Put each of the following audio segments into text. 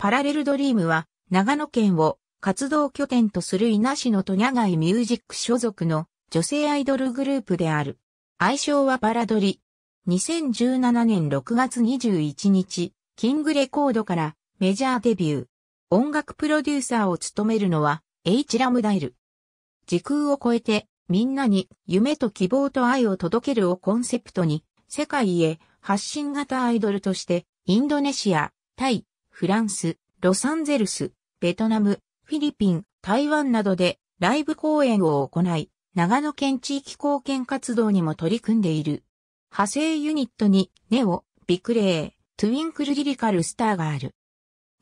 パラレルドリームは長野県を活動拠点とする稲市のトニャガイミュージック所属の女性アイドルグループである。愛称はパラドリ。2017年6月21日、キングレコードからメジャーデビュー。音楽プロデューサーを務めるのは H ラムダイル。時空を超えてみんなに夢と希望と愛を届けるをコンセプトに世界へ発信型アイドルとしてインドネシア、タイ、フランス、ロサンゼルス、ベトナム、フィリピン、台湾などでライブ公演を行い、長野県地域貢献活動にも取り組んでいる。派生ユニットにネオ、ビクレイ、トゥインクルリリカルスターがある。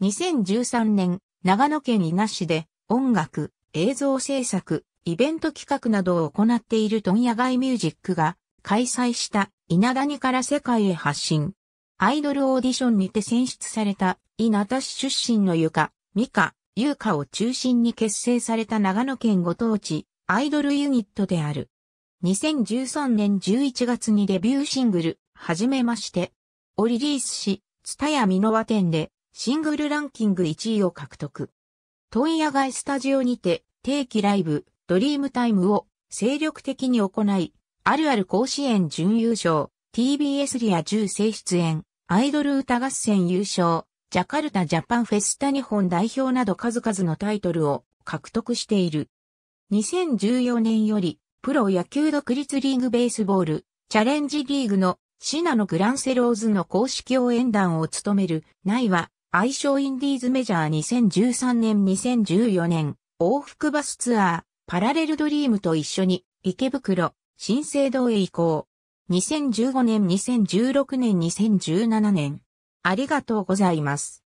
2013年、長野県伊那市で音楽、映像制作、イベント企画などを行っている問屋街ミュージックが開催した伊那谷から世界へ発信。アイドルオーディションにて選出された稲田市出身のゆか、ミカ、優香を中心に結成された長野県ご当地アイドルユニットである。2013年11月にデビューシングル、はじめまして、をリリースし、ツタヤミノワ店でシングルランキング1位を獲得。問屋街スタジオにて定期ライブ、ドリームタイムを精力的に行い、あるある甲子園準優勝、TBS リア10世出演、アイドル歌合戦優勝、ジャカルタジャパンフェスタ日本代表など数々のタイトルを獲得している。2014年より、プロ野球独立リーグベースボール、チャレンジリーグのシナノグランセローズの公式応援団を務める、ナイは、愛称インディーズメジャー2013年2014年、往復バスツアー、パラレルドリームと一緒に、池袋、新生堂へ移行。2015年、2016年、2017年。ありがとうございます。